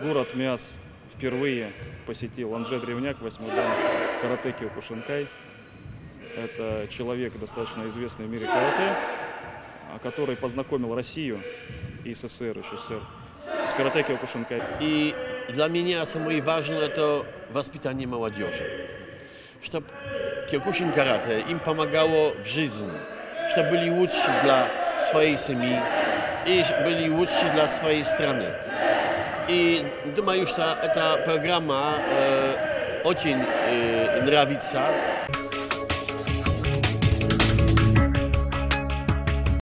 Город Миас впервые посетил Анже Древняк, восьмой дан карате Киокушинкай. Это человек, достаточно известный в мире карате, а, который познакомил Россию и СССР, еще СССР, с карате Киокушинкай. И для меня самое важное это воспитание молодежи. Чтобы Киокушин карате им помогало в жизни, чтобы были лучше для своей семьи и были лучше для своей страны. И думаю, что эта программа э, очень э, нравится.